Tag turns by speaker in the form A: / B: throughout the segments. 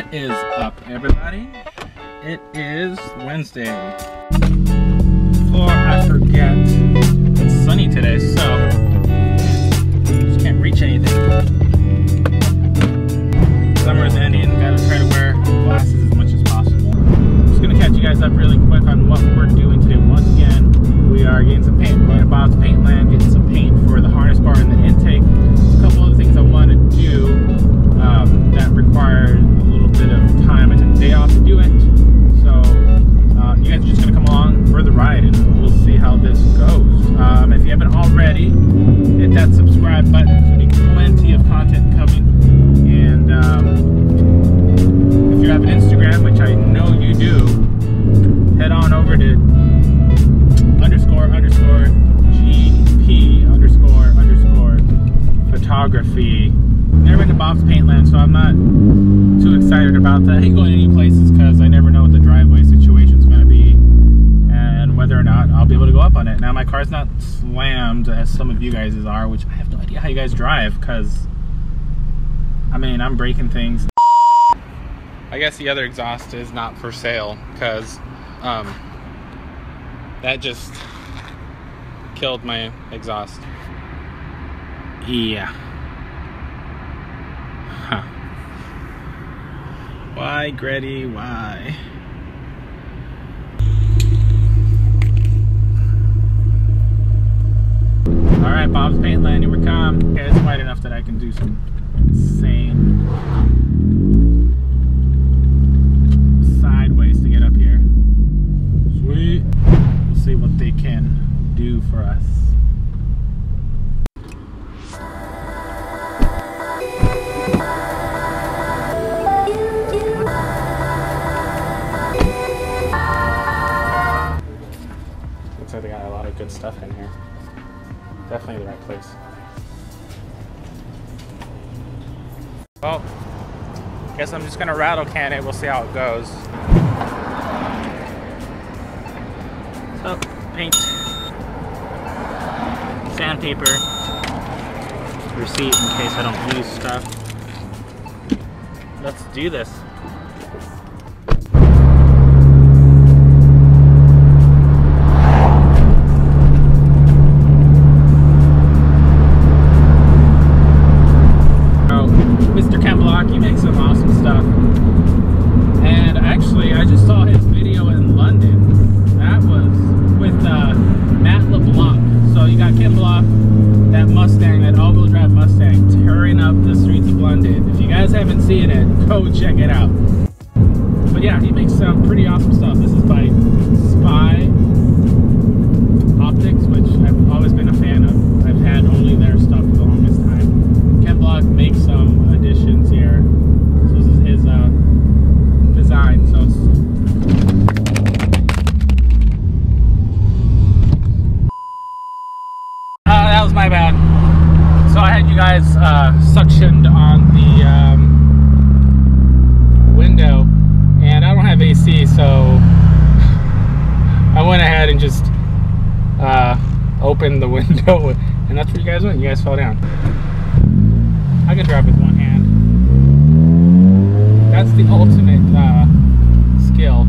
A: What is up, everybody? It is Wednesday. Before I forget, it's sunny today, so underscore underscore GP underscore underscore photography. Never been to Bob's Paint Paintland, so I'm not too excited about that. I ain't going any places because I never know what the driveway situation is going to be and whether or not I'll be able to go up on it. Now, my car's not slammed as some of you guys are, which I have no idea how you guys drive because, I mean, I'm breaking things. I guess the other exhaust is not for sale because um, that just killed my exhaust. Yeah. Huh. Why, GReddy? Why? All right, Bob's Paint Land, here we come. Okay, it's wide enough that I can do some insane for us. Looks like they got a lot of good stuff in here. Definitely the right place. Well, guess I'm just gonna rattle can it. We'll see how it goes. So, paint, sandpaper, receipt in case I don't use stuff. Let's do this. Yeah, he makes some pretty awesome stuff. This is by opened the window, and that's where you guys went. You guys fell down. I can drive with one hand. That's the ultimate uh, skill.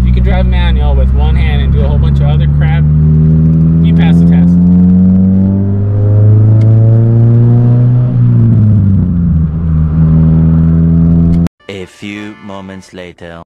A: If you can drive manual with one hand and do a whole bunch of other crap, you pass the test.
B: A few moments later.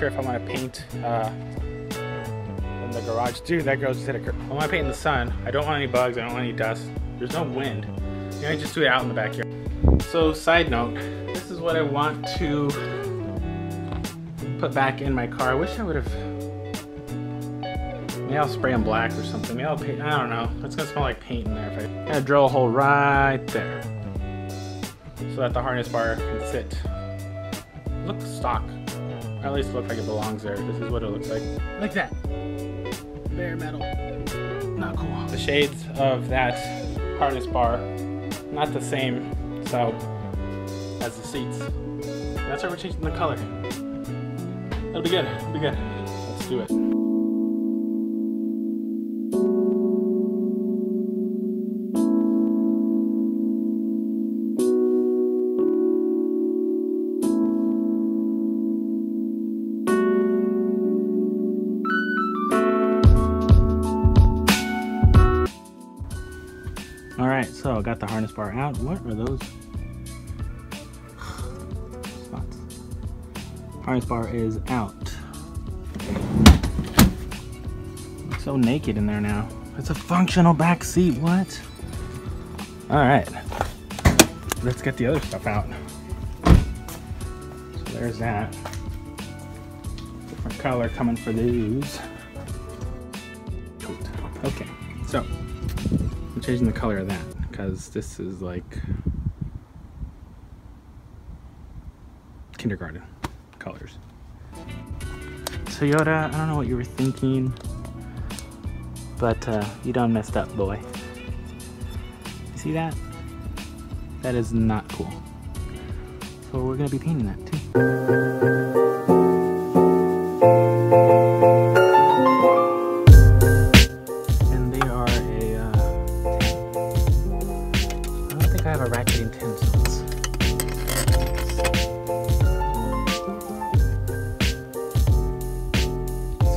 A: Sure if I want to paint uh, in the garage. Dude, that girl just hit a curb. I want to paint in the sun. I don't want any bugs. I don't want any dust. There's no wind. You know, just do it out in the backyard. So side note, this is what I want to put back in my car. I wish I would have. Maybe I'll spray them black or something. Maybe I'll paint. I don't know. It's gonna smell like paint in there. If I, gonna drill a hole right there. so that the harness bar can sit. Look stock. Or at least look like it belongs there. This is what it looks like.
C: Like that. Bare metal.
A: Not cool. The shades of that harness bar, not the same so as the seats. That's why we're changing the color. It'll be good. It'll be good. Let's do it. Got the harness bar out. What are those? Spots. Harness bar is out. So naked in there now. It's a functional back seat. What? All right, let's get the other stuff out. So there's that. Different color coming for these. Okay, so I'm changing the color of that because this is like kindergarten colors. Toyota, I don't know what you were thinking, but uh, you done messed up, boy. You see that? That is not cool. So we're gonna be painting that too.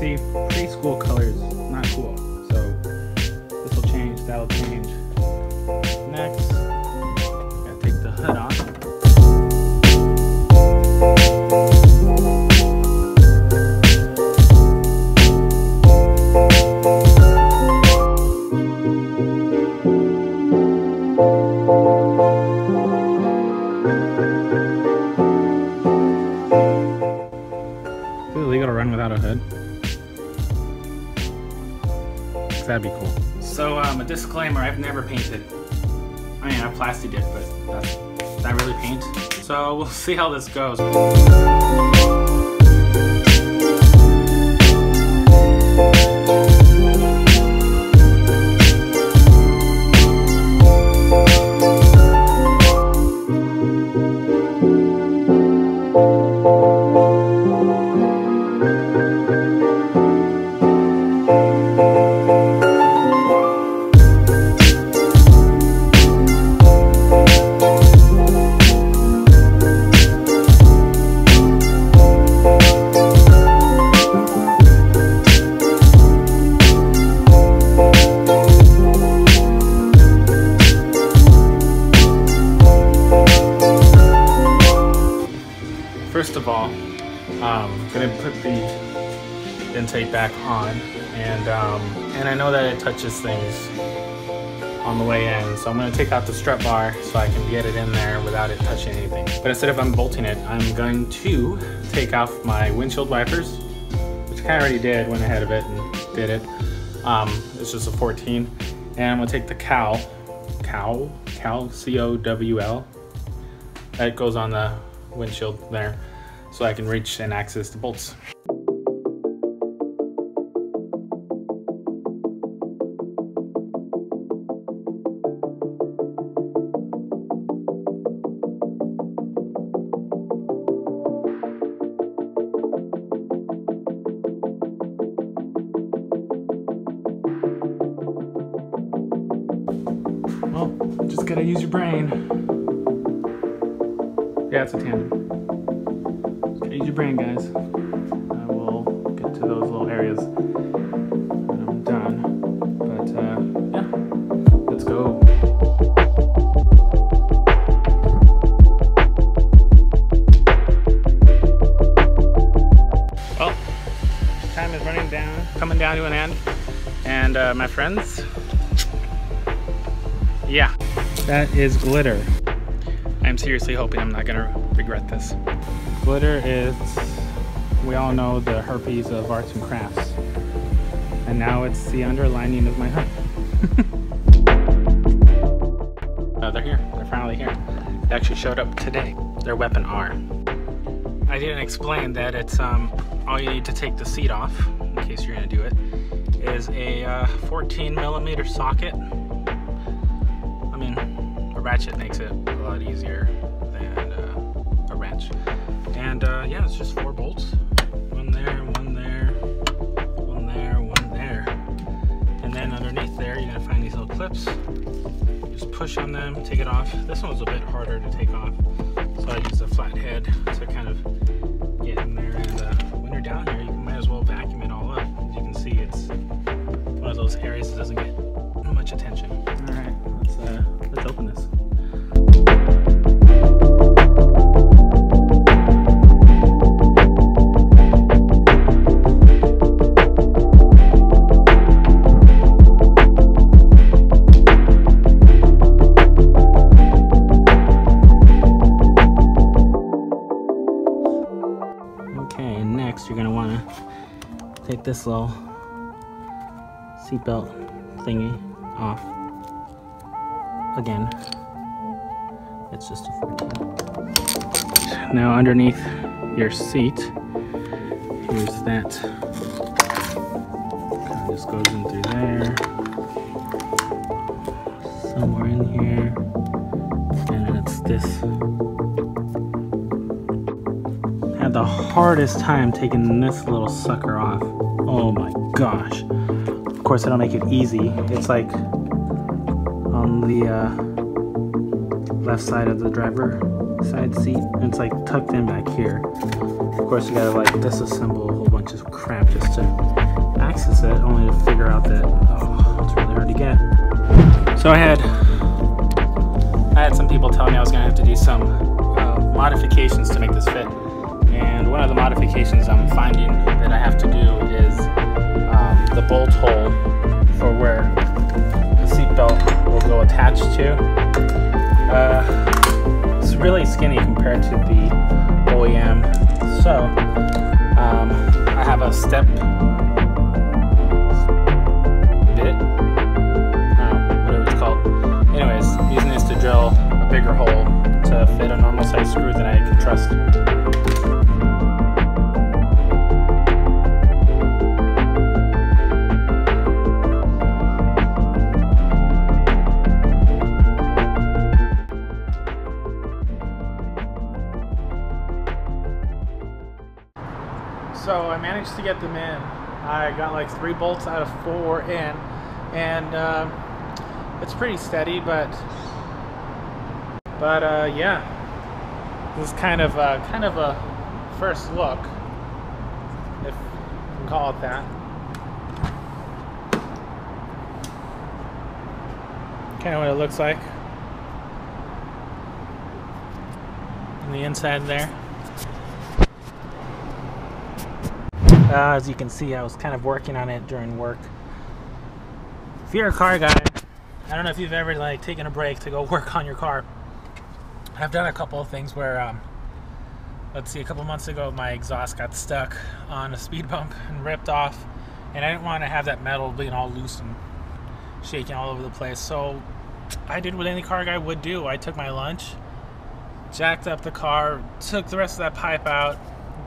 A: See, preschool colors, not cool. So this will change, that'll change. Next, take the hood off. That'd be cool. So, um, a disclaimer: I've never painted. I mean, I plastied it, but that's not really paint. So we'll see how this goes. I'm gonna take out the strut bar so I can get it in there without it touching anything. But instead of unbolting it, I'm going to take off my windshield wipers, which I already did, went ahead of it and did it. Um, it's just a 14, and I'm gonna take the cowl, cowl, cowl, C-O-W-L, that goes on the windshield there so I can reach and access the bolts. Gotta use your brain. Yeah, it's a tandem. Gotta use your brain, guys. I will get to those little areas when I'm done. But uh, yeah, let's go. Well, time is running down, coming down to an end. And uh, my friends, yeah, that is glitter. I'm seriously hoping I'm not gonna regret this. Glitter is, we all know the herpes of arts and crafts. And now it's the underlining of my hood. uh, they're here, they're finally here. They actually showed up today. Their weapon R. I didn't explain that it's um, all you need to take the seat off, in case you're gonna do it, is a uh, 14 millimeter socket. I mean, ratchet makes it a lot easier than uh, a wrench. And uh, yeah, it's just four bolts. One there, one there, one there, one there. And then underneath there, you're gonna find these little clips. Just push on them, take it off. This one was a bit harder to take off. So I used a flat head to kind of get in there. And uh, when you're down here, you might as well vacuum it all up. As you can see, it's one of those areas that doesn't get little seatbelt thingy off. Again, it's just a 14. Now underneath your seat, here's that. Kind of just goes in through there. Somewhere in here. And it's this had the hardest time taking this little sucker off. Oh my gosh. Of course, I don't make it easy. It's like on the uh, left side of the driver side seat. It's like tucked in back here. Of course, you gotta like disassemble a whole bunch of crap just to access it, only to figure out that, oh, it's really hard to get. So I had, I had some people tell me I was gonna have to do some uh, modifications to make this fit. One of the modifications I'm finding that I have to do is um, the bolt hole for where the seatbelt will go attached to. Uh, it's really skinny compared to the OEM. So um, I have a step bit. Know, whatever it's called. Anyways, using this to drill a bigger hole to fit a normal size screw that I can trust. Managed to get them in. I got like three bolts out of four in, and uh, it's pretty steady. But but uh, yeah, this is kind of uh, kind of a first look, if you can call it that. Kind of what it looks like on the inside there. Uh, as you can see, I was kind of working on it during work. If you're a car guy, I don't know if you've ever like taken a break to go work on your car. I've done a couple of things where, um, let's see, a couple months ago, my exhaust got stuck on a speed bump and ripped off, and I didn't want to have that metal being all loose and shaking all over the place. So I did what any car guy would do. I took my lunch, jacked up the car, took the rest of that pipe out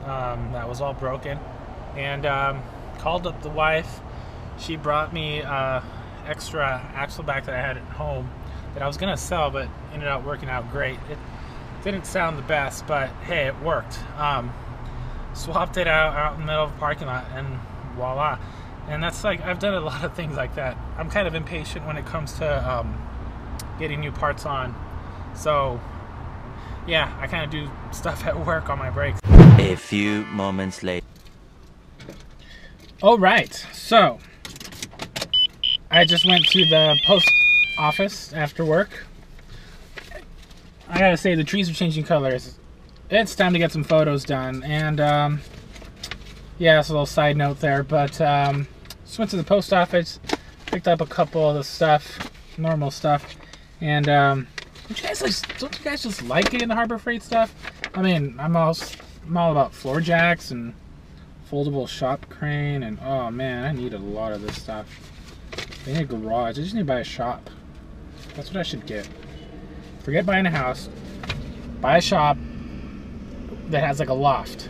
A: um, that was all broken and um, called up the wife. She brought me uh, extra axle back that I had at home that I was gonna sell, but ended up working out great. It didn't sound the best, but hey, it worked. Um, swapped it out out in the middle of the parking lot, and voila. And that's like I've done a lot of things like that. I'm kind of impatient when it comes to um, getting new parts on, so yeah, I kind of do stuff at work on my breaks.
B: A few moments later.
A: All right, so I just went to the post office after work. I gotta say, the trees are changing colors. It's time to get some photos done, and um, yeah, it's a little side note there, but um, just went to the post office, picked up a couple of the stuff, normal stuff, and um, don't you guys like, don't you guys just like getting the Harbor Freight stuff? I mean, I'm all I'm all about floor jacks and foldable shop crane and oh man I need a lot of this stuff I need a garage I just need to buy a shop that's what I should get Forget buying a house. Buy a shop that has like a loft.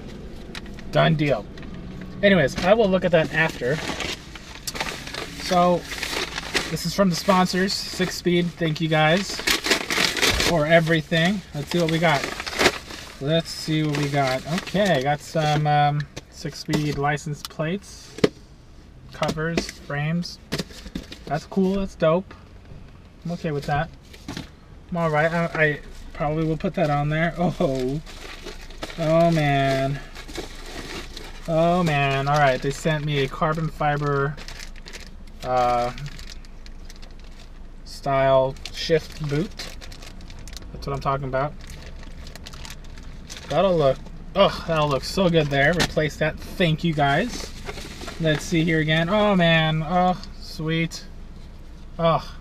A: Done deal. Anyways, I will look at that after. So, this is from the sponsors, Sickspeed. Thank you guys for everything. Let's see what we got. Let's see what we got. Okay, got some um, Sickspeed license plates, covers, frames. That's cool. That's dope. I'm okay with that. I'm all right. I, I probably will put that on there. Oh, oh man. Oh man. All right. They sent me a carbon fiber uh, style shift boot. That's what I'm talking about. That'll look. Oh, that'll look so good there. Replace that. Thank you guys. Let's see here again. Oh man. Oh, sweet. Oh.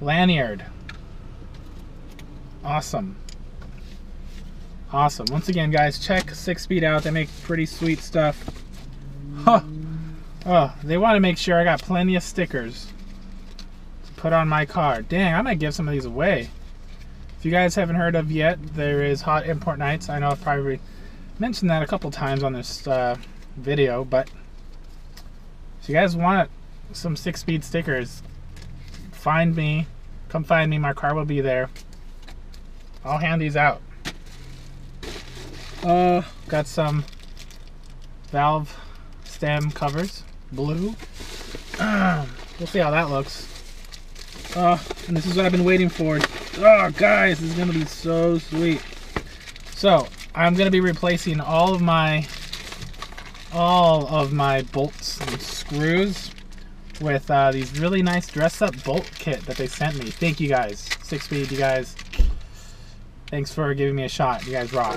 A: Lanyard. Awesome. Awesome. Once again, guys, check Sickspeed out. They make pretty sweet stuff. Huh. Oh, they want to make sure I got plenty of stickers to put on my car. Dang, I might give some of these away. If you guys haven't heard of yet, there is Hot Import Nights. I know I've probably mentioned that a couple times on this uh, video, but if you guys want some Sickspeed stickers, find me. Come find me. My car will be there. I'll hand these out. Uh, got some valve stem covers, blue. we'll see how that looks. Uh, and this is what I've been waiting for. Oh, guys, this is gonna be so sweet. So, I'm gonna be replacing all of my all of my bolts and screws with uh, these really nice dress up bolt kit that they sent me. Thank you guys. Sickspeed, you guys. Thanks for giving me a shot. You guys rock.